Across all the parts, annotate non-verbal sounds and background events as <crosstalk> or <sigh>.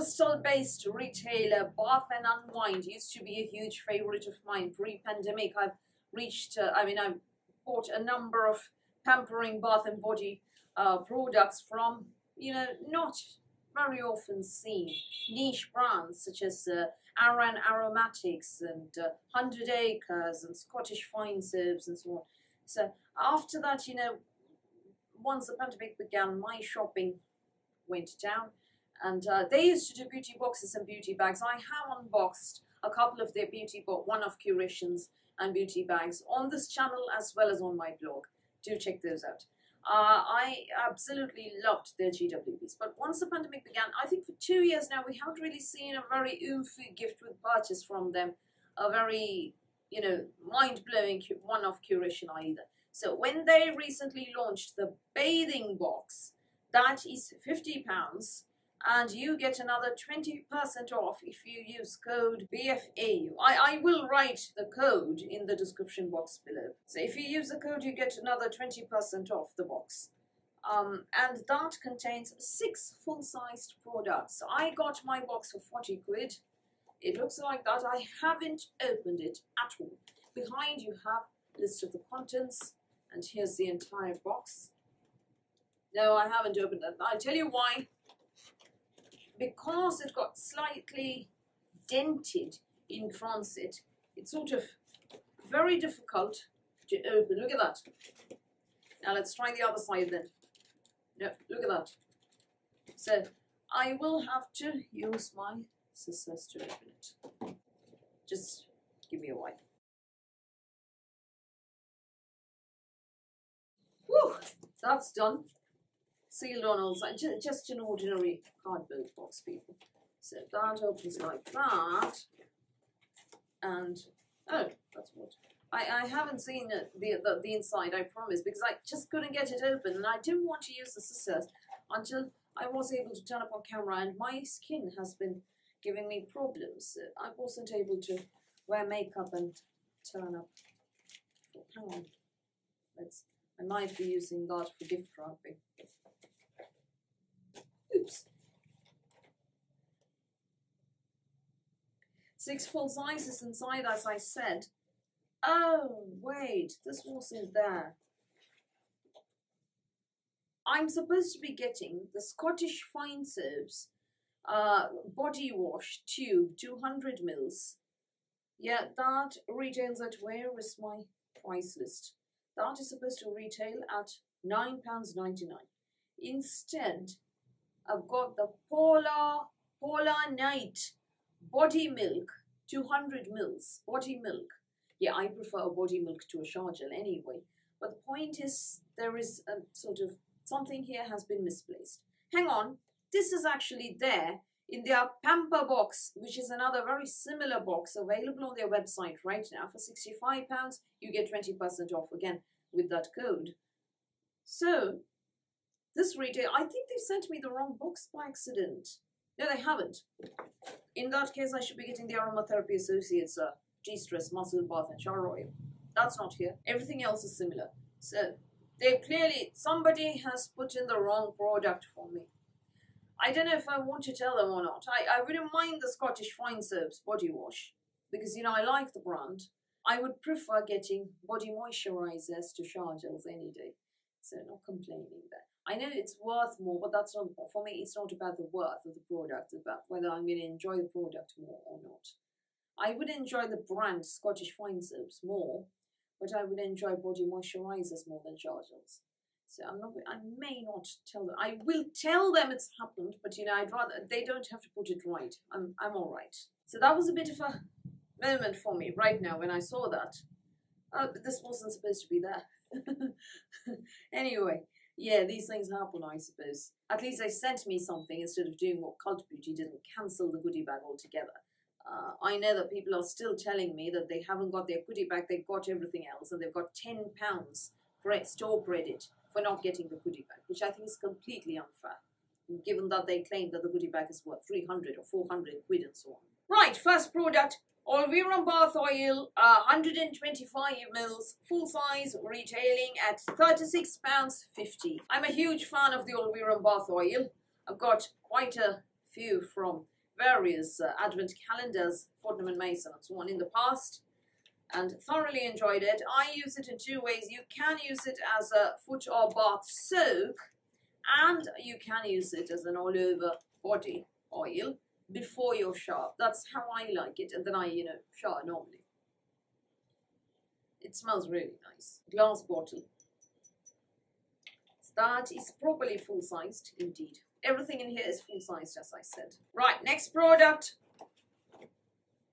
Bristol-based retailer Bath and Unwind used to be a huge favorite of mine pre-pandemic. I've reached, uh, I mean, I've bought a number of pampering bath and body uh, products from, you know, not very often seen niche brands such as uh, Arran Aromatics and uh, Hundred Acres and Scottish Fine Soaps and so on. So after that, you know, once the pandemic began, my shopping went down. And uh, they used to do beauty boxes and beauty bags. I have unboxed a couple of their beauty, but one of curations and beauty bags on this channel as well as on my blog. Do check those out. Uh, I absolutely loved their GWPs. But once the pandemic began, I think for two years now, we haven't really seen a very oomphy gift with purchase from them. A very, you know, mind-blowing one-off curation either. So when they recently launched the bathing box, that is 50 pounds and you get another 20% off if you use code BFAU. I, I will write the code in the description box below. So if you use the code, you get another 20% off the box. Um, and that contains six full-sized products. I got my box for 40 quid. It looks like that. I haven't opened it at all. Behind you have list of the contents and here's the entire box. No, I haven't opened it. I'll tell you why because it got slightly dented in transit, it's sort of very difficult to open. Look at that. Now let's try the other side then. No, look at that. So I will have to use my scissors to open it. Just give me a wipe. Whew, that's done sealed on all sides, just an ordinary cardboard box, people. So that opens like that, and oh, that's what. I, I haven't seen the, the, the inside, I promise, because I just couldn't get it open, and I didn't want to use the scissors until I was able to turn up on camera, and my skin has been giving me problems. I wasn't able to wear makeup and turn up. Hang on, let's. I might be using that for gift wrapping. Oops. Six full sizes inside, as I said. Oh, wait, this wasn't there. I'm supposed to be getting the Scottish Fine Soaps uh, body wash tube, 200 mils. Yeah, that retails at where is my price list? That is supposed to retail at £9.99. Instead, I've got the Polaar, Polaar Night Body Milk, 200 mils, body milk. Yeah, I prefer a body milk to a shower gel anyway. But the point is, there is a sort of, something here has been misplaced. Hang on, this is actually there in their Pamper box, which is another very similar box available on their website right now. For £65, you get 20% off again with that code. So, this retail, I think they've sent me the wrong box by accident. No, they haven't. In that case, I should be getting the Aromatherapy Associates uh, De-Stress Muscle Bath and Shower Oil. That's not here. Everything else is similar. So, they clearly, somebody has put in the wrong product for me. I don't know if I want to tell them or not. I, I wouldn't mind the Scottish Fine Soaps body wash because, you know, I like the brand. I would prefer getting body moisturizers to shower gels any day. So not complaining there. I know it's worth more, but that's not for me. It's not about the worth of the product, about whether I'm going to enjoy the product more or not. I would enjoy the brand Scottish Fine Soaps more, but I would enjoy body moisturizers more than shower gels. So I'm not. I may not tell them. I will tell them it's happened, but you know, I'd rather they don't have to put it right. I'm I'm all right. So that was a bit of a moment for me right now when I saw that. Oh, but this wasn't supposed to be there. <laughs> anyway, yeah, these things happen, I suppose. At least they sent me something instead of doing what Cult Beauty did and cancel the goodie bag altogether. Uh, I know that people are still telling me that they haven't got their goodie bag, they've got everything else, and they've got £10 for store credit for not getting the goodie bag, which I think is completely unfair, given that they claim that the goodie bag is worth 300 or 400 quid and so on. Right, first product Olverum Bath Oil, uh, 125 mils, full size, retailing at £36.50. I'm a huge fan of the Olverum Bath Oil. I've got quite a few from various uh, advent calendars, Fortnum and Mason and so on in the past and thoroughly enjoyed it. I use it in two ways. You can use it as a foot or bath soak and you can use it as an all over body oil before your shower. That's how I like it and then I, you know, shower normally. It smells really nice. Glass bottle. That is properly full-sized indeed. Everything in here is full-sized as I said. Right, next product.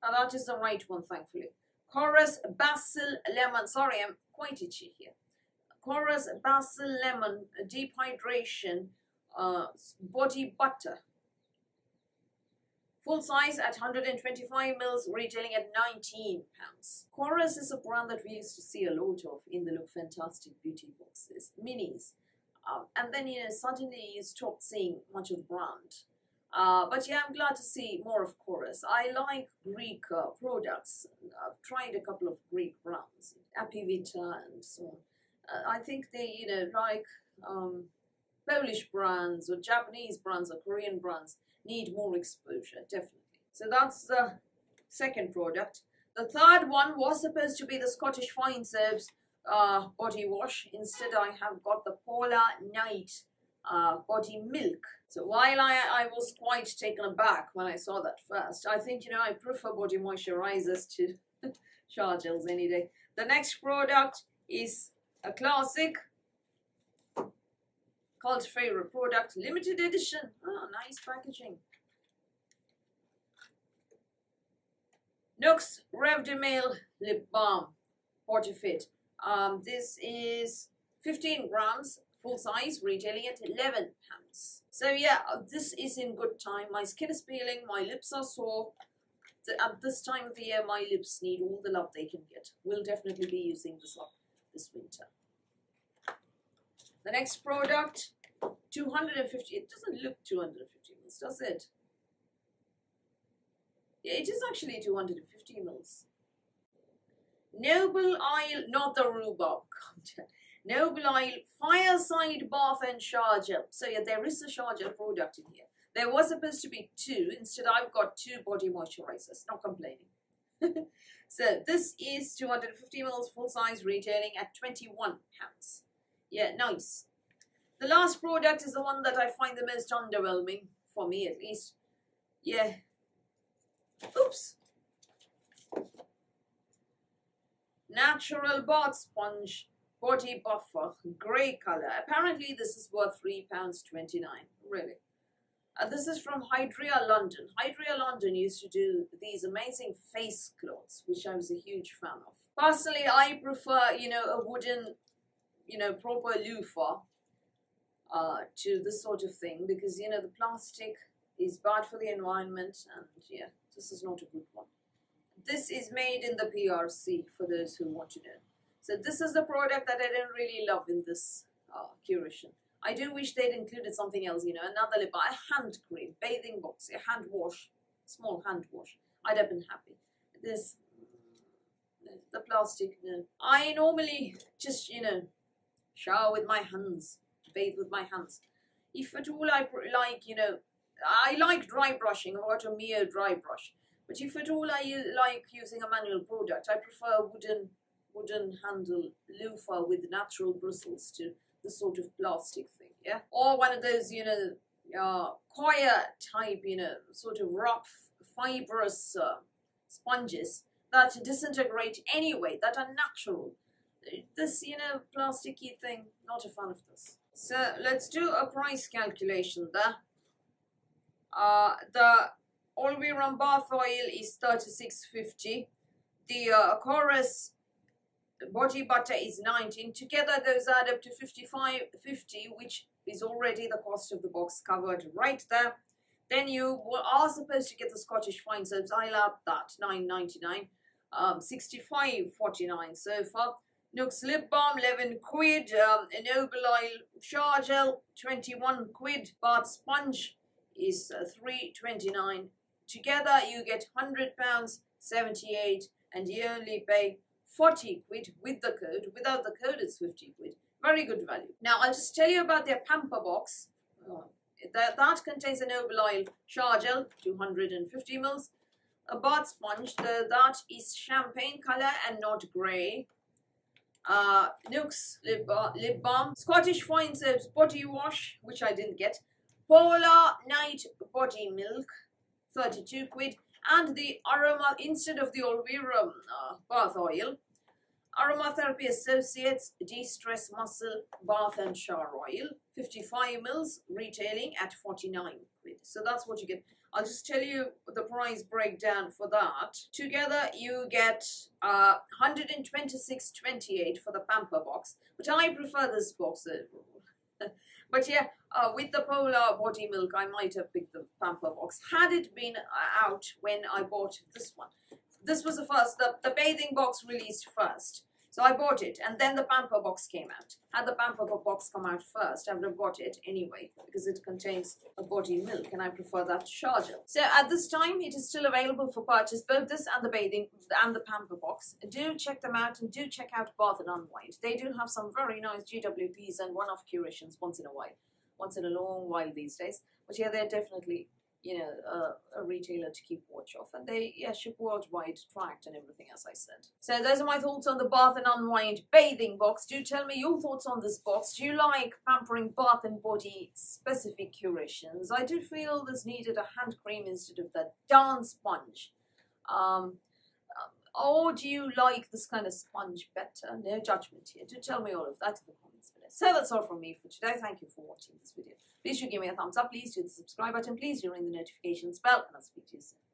And that is the right one thankfully. Korres Basil Lemon. Sorry, I'm quite itchy here. Korres Basil Lemon Deep Hydration uh, Body Butter. Full size at 125 mils, retailing at 19 pounds. Korres is a brand that we used to see a lot of in the Look Fantastic beauty boxes, minis. Um, and then, you know, suddenly you stopped seeing much of the brand. Uh, but yeah, I'm glad to see more of Korres. I like Greek uh, products. I've tried a couple of Greek brands, Apivita and so on. Uh, I think they, you know, like um, Polish brands or Japanese brands or Korean brands need more exposure, definitely. So that's the second product. The third one was supposed to be the Scottish Fine Soaps uh, body wash. Instead, I have got the Polaar Night uh, body milk. So while I, I was quite taken aback when I saw that first, I think, you know, I prefer body moisturizers to <laughs> shower gels any day. The next product is a classic cult favorite product, limited edition. Oh, nice packaging. Nuxe Reve de Miel Lip Balm Fortifit. Um, this is 15 grams full size, retailing at 11 pounds. So yeah, uh, this is in good time. My skin is peeling, my lips are sore. At this time of the year, my lips need all the love they can get. We'll definitely be using this up this winter. The next product, 250. It doesn't look 250 mils, does it? Yeah, it is actually 250 mils. Noble Isle, not the rhubarb <laughs> content. Noble Isle Fireside Bath and Gel. So yeah, there is a gel product in here. There was supposed to be two. Instead, I've got two body moisturizers. Not complaining. <laughs> so this is 250 mils full size retailing at 21 pounds. Yeah, nice. The last product is the one that I find the most underwhelming, for me at least. Yeah. Oops. Natural bath sponge body buffer, grey colour. Apparently this is worth £3.29. Really. Uh, this is from Hydrea London. Hydrea London used to do these amazing face cloths, which I was a huge fan of. Personally, I prefer, you know, a wooden, you know, proper loofah uh, to this sort of thing because, you know, the plastic is bad for the environment and, yeah, this is not a good one. This is made in the PRC for those who want to know. So this is the product that I didn't really love in this uh, curation. I do wish they'd included something else, you know, another lip, a hand cream, bathing box, a hand wash, small hand wash. I'd have been happy. This, the plastic, no. I normally just, you know, shower with my hands, bathe with my hands. If at all I like, you know, I like dry brushing, got a Mio dry brush. But if at all I like using a manual product, I prefer wooden wooden handle loofah with natural bristles to the sort of plastic thing, yeah? Or one of those, you know, uh, coir type, you know, sort of rough, fibrous uh, sponges that disintegrate anyway, that are natural. This, you know, plasticky thing, not a fan of this. So let's do a price calculation there. Uh, the Olverum bath oil is 36.50. The uh, Korres body butter is 19 together those add up to 55.50, which is already the cost of the box covered right there then you are supposed to get the scottish fine soaps i'll add that 9.99 um 65.49 so far Nuxe lip balm 11 quid um Noble Isle shower gel 21 quid bath sponge is uh, 3.29 together you get 100 pounds 78 and you only pay 40 quid with the code. Without the code, it's 50 quid. Very good value. Now, I'll just tell you about their pamper box. Oh, That, that contains a Noble Isle shower gel, 250 mils. A bath sponge, the, that is champagne color and not grey. Uh, Nuxe lip, lip balm. Scottish Fine Soaps body wash, which I didn't get. Polaar Night body milk, 32 quid. And the aroma, instead of the Olverum uh, bath oil, Aromatherapy Associates De-Stress Muscle Bath and Shower Oil, 55 mils, retailing at 49 quid. So that's what you get. I'll just tell you the price breakdown for that. Together you get uh, 126.28 for the pamper box, but I prefer this box. uh, <laughs> but yeah, uh, with the Polaar Body Milk, I might have picked the pamper box. Had it been uh, out when I bought this one. This was the first, the, the bathing box released first. So I bought it, and then the pamper box came out. Had the pamper box come out first, I would have bought it anyway, because it contains a body milk, and I prefer that to shower gel. So at this time, it is still available for purchase, both this and the bathing and the pamper box. Do check them out, and do check out Bath and Unwind. They do have some very nice GWPs and one-off curations once in a while, once in a long while these days. But yeah, they're definitely you know, a, a, retailer to keep watch of. And they, yeah, ship worldwide, tracked and everything, as I said. So those are my thoughts on the Bath and Unwind bathing box. Do tell me your thoughts on this box. Do you like pampering bath and body specific curations? I do feel this needed a hand cream instead of that darn sponge. Um, or do you like this kind of sponge better? No judgment here. Do tell me all of that in the comments below. So that's all from me for today. Thank you for watching this video. Please do give me a thumbs up. Please do the subscribe button. Please do ring the notifications bell. And I'll speak to you soon.